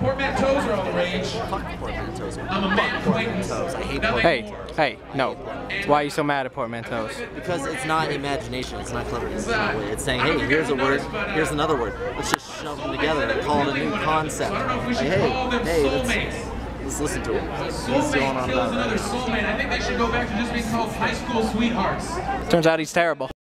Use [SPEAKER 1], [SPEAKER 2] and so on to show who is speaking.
[SPEAKER 1] Portmanteaus are all the rage.
[SPEAKER 2] Portmanteaus.
[SPEAKER 1] I'm a man
[SPEAKER 2] I hate portmanteaus.
[SPEAKER 3] Hey, hey, no. Why are you so mad at portmanteaus?
[SPEAKER 2] Because it's not imagination, it's not cleverness. It's, saying, hey, here's a word, uh, here's another word. Let's just shove them together and call it a new concept. Hey, hey, let's, listen to him.
[SPEAKER 1] Soulmate kills another soulmate. I think they should go back to just being called high school sweethearts.
[SPEAKER 3] Turns out he's terrible.